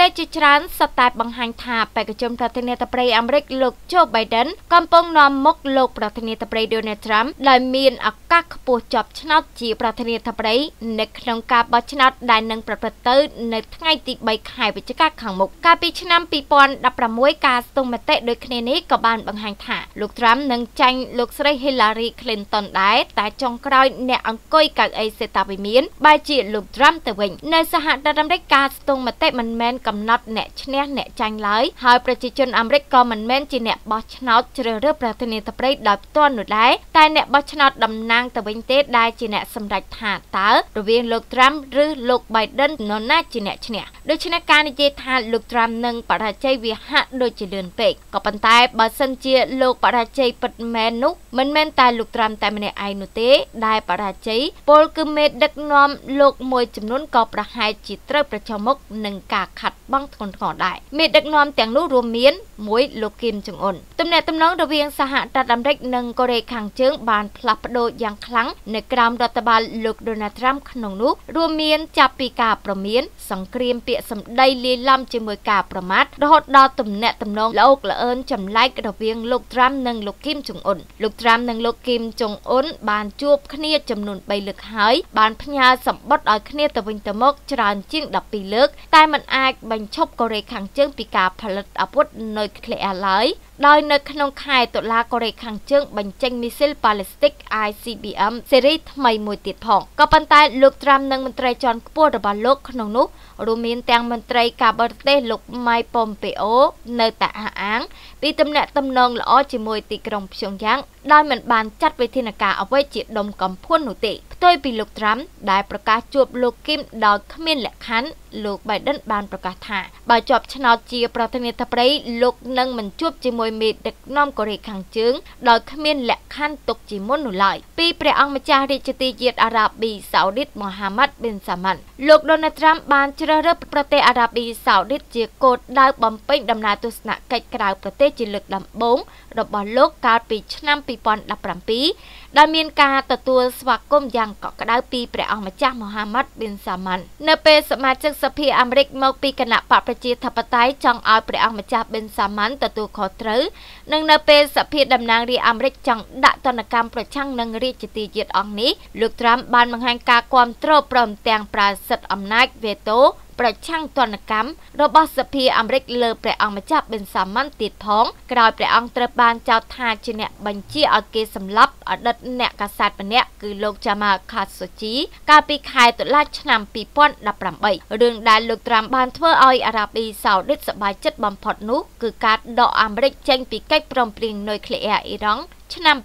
តិជាច្រើនសុទ្ធតែបង្ហាញថាបេក្ខជនប្រធានាធិបតីអាមេរិកលោក Joe Biden កំពុងនាំមុខលោកប្រធានាធិបតី Donald Trump ដែលមានឱកាសខ្ពស់ជាប់ឆ្នោតជាប្រធានាធិបតីនៅក្នុងការបោះឆ្នោតដែលនឹងប្រព្រឹត្តទៅនៅថ្ងៃទី3ខែវិច្ឆិកាខាងមុខកាលពីឆ្នាំ2016ការស្ទង់មតិដូចគ្នានេះក៏បានបង្ហាញថាលោក Trump នឹងចាញ់លោកស្រី Hillary Clinton ដែរតែចុងក្រោយអ្នកអង្គុយកៅអីសេតាវិមានបែរជាលោក Trump ទៅវិញនៅសហរដ្ឋអាមេរិកការស្ទង់មតិមិនមែនកំណត់អ្នកឈ្នះអ្នកចាញ់ឡើយហើយប្រជាជនអាមេរិកក៏មិនមែនជាអ្នកបោះឆ្នោតជ្រើសរើសប្រធានាធិបតីដោយផ្ទាល់នោះដែរតែអ្នកបោះឆ្នោតតំណាងទៅវិញទេដែលជាអ្នកសម្រេចថាតើរវាងលោក Trump ឬលោក Biden នរណាជាអ្នកឈ្នះដូច្នេះការនិយាយថាលោក Trump នឹងបរាជ័យវាហាក់ដូចជាលឿនពេកក៏ប៉ុន្តែបើសិនជាលោកបរាជ័យពិតមែននោះមិនមែនតែលោក Trump តែម្នាក់ឯងនោះទេ ដែលបរាជ័យពលគឺមេដឹកនាំលោកមួយចំនួនក៏ប្រហែលជាត្រូវប្រឈមមុខនឹងការខាត់បង់ធ្ងន់ធ្ងរដែរមេដឹកនាំទាំងនោះរួមមាន1លោកគីមចុងអ៊ុនទំនាក់ទំនងរវាងសហរដ្ឋអាមេរិកនិងកូរ៉េខាងជើងបានផ្លាស់ប្ដូរយ៉ាងខ្លាំងនៅក្រោមរដ្ឋបាលលោកដូណាល់ត្រាំក្នុងនោះរួមមានចាប់ពីការប្រមានសង្គ្រាមពាក្យសម្ដីលាយឡំជាមួយការប្រមាថរហូតដល់ទំនាក់ទំនងលោកល្អឿនចម្លែករវាងលោកត្រាំនិងលោកគីមចុងអ៊ុនលោកត្រាំនិងលោកគីមចុងអ៊ុនបានជួបគ្នាចំនួន3លើកហើយបានផ្ញើសម្បត្តិឲ្យគ្នាទៅវិញទៅមកច្រើនជាង12លើក តែมันអាចបញ្ឈប់កូរ៉េខាងជើងពីការផលិតអាវុធនុយក្លេអ៊ែរឡើយ ដោយនៅក្នុងខែតុលាកូរ៉េខាងជើងបញ្ចេញមីស៊ីលប៉ាឡេស្ទិក ICBM ស៊េរីថ្មីមួយទៀតផងក៏ប៉ុន្តែលោកត្រាំនិងមន្ត្រីជាន់ខ្ពស់របស់លោកក្នុងនោះរួមមានទាំងមន្ត្រីការបរទេសលោក Mike Pompeo នៅតែអះអាង ពីទំនាក់ទំនងល្អជាមួយទីក្រុងព្យុងយ៉ាងដោយមិនបានចាត់វិធានការអ្វីជាដុំកំភួននោះទេផ្ទុយពីលោកត្រាំដែលប្រកាសជួបលោកគីមដោយគ្មានលក្ខខណ្ឌលោក Biden បានប្រកាសថាបើជាប់ឆ្នោតជាប្រធានាធិបតីលោកនឹងមិនជួបជាមួយមេដឹកនាំកូរ៉េខាងជើងដោយគ្មានលក្ខខណ្ឌទុកជាមុននោះឡើយពីព្រះអង្គម្ចាស់រាជទីជាតិអារ៉ាប៊ីសាអូឌីតមូហាម៉ាត់ប៊ិនសាម៉ាន់លោក Donald Trump បានជ្រើសរើសប្រទេសអារ៉ាប៊ីសាអូឌីតជាគោលដៅបំពេញដំណើរទស្សនកិច្ចក្រៅប្រទេសជាលើកដំបូងរបស់លោកកាលពីឆ្នាំ2017 ដែលមានការទទួលស្វាគមន៍យ៉ាងកក់ក្ដៅពីព្រះអង្គម្ចាស់មូហាម៉ាត់ប៊ិនសាម៉ាន់នៅពេលសមាជិកសភាអាមេរិកមកពីគណៈបកប្រជាធិបតេយ្យចង់ឲ្យព្រះអង្គម្ចាស់ប៊ិនសាម៉ាន់ទទួលខុសត្រូវនិងនៅពេលសភាតំណាងរាស្ត្រអាមេរិកចង់ដាក់ទណ្ឌកម្មប្រឆាំងនឹងរាជទាយាទអង្គនេះលោកត្រាំបានបង្ហាញការគាំទ្រព្រមទាំងប្រើសិទ្ធិអំណាចវេតូប្រឆាំងទណ្ឌកម្មរបស់សភាអាមេរិកលើព្រះអង្គម្ចាស់ប៊ិនសាម៉ាន់ទៀតផងក្រោយព្រះអង្គត្រូវបានចោទថាជាអ្នកបញ្ជាឲ្យគេសម្លាប់អតីតអ្នកកាសែតម្នាក់គឺលោកចាម៉ាខាសូជីកាលពីខែតុលាឆ្នាំ2018រឿងដែលលោកត្រាំបានធ្វើឲ្យអារ៉ាប៊ីសាអូឌីតសប្បាយចិត្តបំផុតនោះគឺការដកអាមេរិកចេញពីកិច្ចព្រមព្រៀងនុយក្លេអ៊ែរអ៊ីរ៉ង់ឆ្នាំ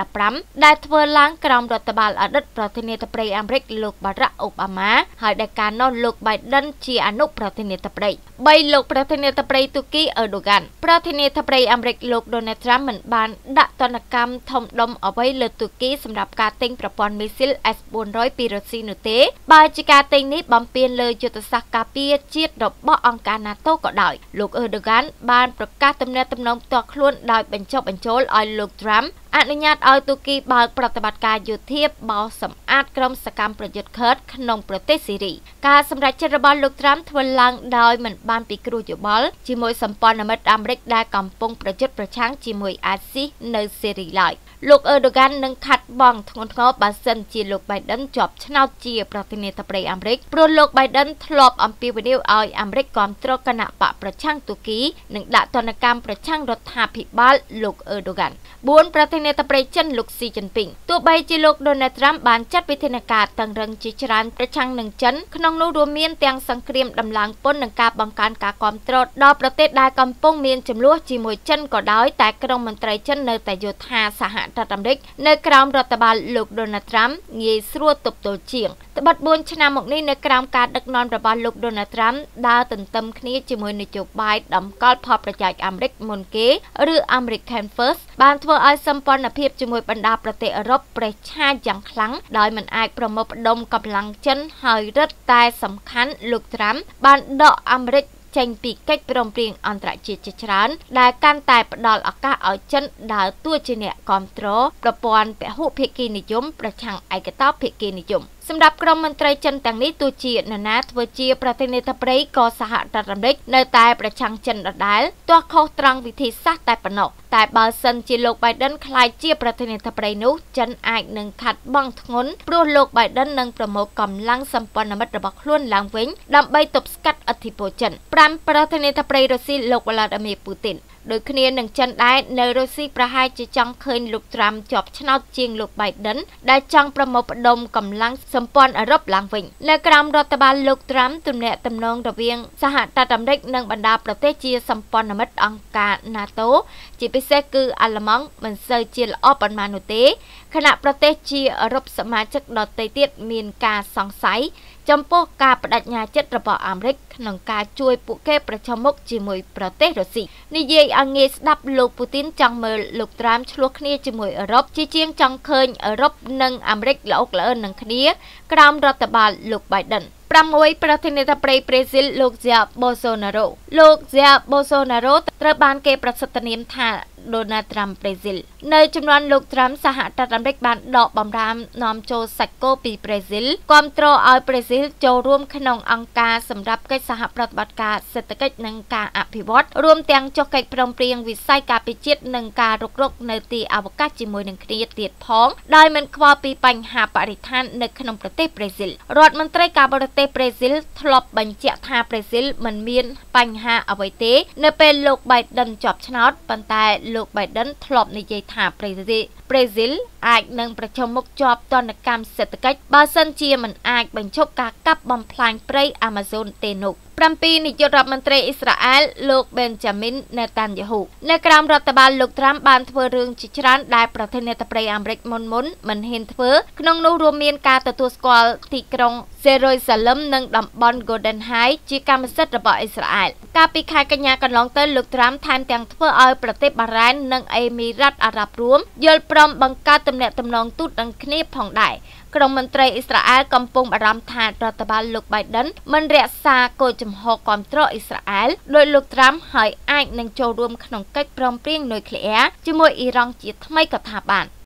2015ដែលធ្វើឡើងក្រោមរដ្ឋបាលអតីតប្រធានាធិបតីអាមេរិកលោកបារ៉ាក់អូបាម៉ាហើយដែលកាលនោះលោក Biden ជាអនុប្រធានាធិបតី 3លោកប្រធានាធិបតីទូគីអឺដូហ្គានប្រធានាធិបតីអាមេរិកលោក Donald Trump មិនបានដាក់ទណ្ឌកម្មធំដុំអ្វីលើទូគីសម្រាប់ការទិញប្រព័ន្ធមីស៊ីល S400 ពីរុស្ស៊ីនោះទេបើជាការទិញនេះបំពានលើយុទ្ធសាស្ត្រការពារជាតិរបស់អង្គការ NATO ក៏ដោយលោកអឺដូហ្គានបានប្រកាសទំនាក់ទំនងផ្ទាល់ខ្លួនដោយបញ្ចុះបញ្ចូលឲ្យលោក Trump អនុញ្ញាតឲ្យទូគីបើកប្រតិបត្តិការយោធាបោសសម្អាតក្រុមសកម្មប្រយុទ្ធខឺតក្នុងប្រទេសស៊ីរីការសម្រេចចិត្តរបស់លោកត្រាំធ្វើឡើងដោយមិនបានពិគ្រោះយោបល់ជាមួយសម្ព័ន្ធមិត្តអាមេរិកដែលកំពុងប្រយុទ្ធប្រឆាំងជាមួយអាស៊ីនៅស៊ីរីឡើយ លោកអឺដូហ្គាននឹងខាត់បងធ្ងន់ធ្ងរបើសិនជាលោក Biden ជាប់ឆ្នោតជាប្រធានាធិបតីអាមេរិកព្រោះលោក Biden ធ្លាប់អំពាវនាវឲ្យអាមេរិកគ្រប់គ្រងគណៈបកប្រឆាំងទូគីនិងដាក់ទណ្ឌកម្មប្រឆាំងរដ្ឋាភិបាលលោកអឺដូហ្គាន4ប្រធានាធិបតីចិនលោកស៊ីជីនពីងទោះបីជាលោក Donald Trump បានចាត់វិធានការតឹងរឹងជាច្រើនប្រឆាំងនឹងចិនក្នុងនោះរួមមានទាំងសង្គ្រាមដំឡើងពន្ធនិងការបង្កើនការគ្រប់គ្រងដល់ប្រទេសដែលកំពុងមានចំនួនជាមួយចិនក៏ដោយតែក្រុមមន្ត្រីចិននៅតែយល់ថាសហរដ្ឋអាមេរិកនៅក្រោមរដ្ឋបាលលោក Donald Trump ងាយស្រួលទប់ទល់ជាងត្បិត4ឆ្នាំមកនេះនៅក្រោមការដឹកនាំរបស់លោក Donald Trump ដើរទន្ទឹមគ្នាជាមួយនយោបាយដំកល់ផលប្រយោជន៍អាមេរិកមុនគេឬ American First បានធ្វើឲ្យសម្ព័ន្ធភាពជាមួយបណ្ដាប្រទេសអឺរ៉ុបប្រេះឆាយ៉ាងខ្លាំងដោយមិនអាចប្រមូលផ្ដុំកម្លាំងចិនហើយរឹតតែសំខាន់លោកត្រាំបានដកអាមេរិក ចេញពីកិច្ចព្រមព្រៀងអន្តរជាតិជាច្រើន ដែលកាន់តែផ្ដល់ឱកាសឲ្យចិនដើរតួជាអ្នកគ្រប់គ្រងប្រព័ន្ធពហុភាគីនិយម ប្រឆាំងឯកតោភាគីនិយម។សម្រាប់ក្រុមមន្ត្រីចិនទាំងនេះទោះជានរណាធ្វើជាប្រធានាធិបតីក៏សហរដ្ឋអាមេរិកនៅតែប្រឆាំងចិនដដែលទាស់ខុសត្រង់វិធីសាស្ត្រតែប៉ុណ្ណោះតែបើសិនជាលោក Biden ក្លាយជាប្រធានាធិបតីនោះចិនអាចនឹងខាត់បង់ធ្ងន់ព្រោះលោក Biden នឹងប្រមូលកម្លាំងសម្ព័ន្ធមិត្តរបស់ខ្លួនឡើងវិញដើម្បីទប់ស្កាត់អធិបតេយ្យចិន5ប្រធានាធិបតីរុស្ស៊ីលោក Vladimir Putin ដូចគ្នានឹងចិនដែរនៅរុស្ស៊ីប្រហែលជាចង់ឃើញលោកត្រាំជាប់ឆ្នោតជាងលោក Biden ដែលចង់ប្រមូលផ្ដុំកម្លាំងសម្ព័ន្ធអឺរ៉ុបឡើងវិញនៅក្រោមរដ្ឋបាលលោកត្រាំទំនាក់ទំនងរវាងសហរដ្ឋអាមេរិកនិងបណ្ដាប្រទេសជាសម្ព័ន្ធមិត្តអង្គការ NATO ជាពិសេសគឺអាល្លឺម៉ង់មិនសូវជាល្អប៉ុន្មាននោះទេខណៈប្រទេសជាអឺរ៉ុបសមាជិកដទៃទៀតមានការសង្ស័យ ចំពោះការបដិញ្ញាចិត្តរបស់អាមេរិកក្នុងការជួយពួកគេប្រឈមមុខជាមួយប្រទេសរុស្ស៊ីនិយាយឲ្យងាយស្ដាប់លោកពូទីនចង់មើលលោកត្រាំឆ្លោះគ្នាជាមួយអឺរ៉ុបជាជាងចង់ឃើញអឺរ៉ុបនិងអាមេរិកល្អុកល្អឿននឹងគ្នា ក្រោមរដ្ឋបាលលោក Biden 6ប្រធានាធិបតីប្រេស៊ីលលោក Jair Bolsonaro លោក Jair Bolsonaro ត្រូវបានគេប្រសិទ្ធនាមថា ដូណាល់ត្រាំប្រេស៊ីលនៅចំនួនលោកត្រាំសហរដ្ឋអាមេរិកបានដកបំរាមនាំចូលសាច់គោពីប្រេស៊ីលគ្រប់គ្រងឲ្យប្រេស៊ីលចូលរួមក្នុងអង្គការសម្រាប់កិច្ចសហប្រតិបត្តិការសេដ្ឋកិច្ចនិងការអភិវឌ្ឍរួមទាំងចុះកិច្ចព្រមព្រៀងវិស័យការពារជាតិនិងការរុករកនៅទីអវកាសជាមួយនឹងគ្នាទៀតផងដោយមិនខ្វល់ពីបញ្ហាបរិស្ថាននៅក្នុងប្រទេសប្រេស៊ីលរដ្ឋមន្ត្រីការបរទេសប្រេស៊ីលធ្លាប់បញ្ជាក់ថាប្រេស៊ីលមិនមានបញ្ហាអ្វីទេ នៅពេលលោក Biden ជាប់ឆ្នោតប៉ុន្តែលោក Biden ធ្លាប់និយាយថាប្រេស៊ីលប្រេស៊ីលអាចនឹងប្រឈមមុខជាប់ទណ្ឌកម្មសេដ្ឋកិច្ចបើសិនជាមិនអាចបញ្ឈប់ការកាប់បំផ្លាញព្រៃអាម៉ាហ្សូនទេនោះ7នាយករដ្ឋមន្ត្រីអ៊ីស្រាអែលលោក Benjamin Netanyahu នៅក្រោមរដ្ឋបាលលោកត្រាំបានធ្វើរឿងជាច្រើនដែលប្រធានាធិបតីអាមេរិកមុនមុនមិនហ៊ានធ្វើក្នុងនោះរួមមានការទទួលស្គាល់ទីក្រុងសេរុយសាឡឹមនិងតំបន់ Golden Heights ជាកម្មសិទ្ធិរបស់អ៊ីស្រាអែលកាលពីខែកញ្ញាកន្លងទៅលោកត្រាំថែមទាំងធ្វើឲ្យប្រទេសបារ៉ែននិងអេមីរ៉ាត់អារ៉ាប់រួមយល់ព្រមបង្កើតទំនាក់ទំនងទូតនឹងគ្នាផងដែរក្រុមមន្ត្រីអ៊ីស្រាអែលកំពុងបារម្ភថារដ្ឋបាលលោក Biden មិនរក្សាគោលជំហរគ្រប់គ្រងអ៊ីស្រាអែលដោយលោកត្រាំហើយអាចនឹងចូលរួមក្នុងកិច្ចព្រមព្រៀងនុយក្លេអ៊ែរជាមួយអ៊ីរ៉ង់ជាថ្មីក៏ថាបាន។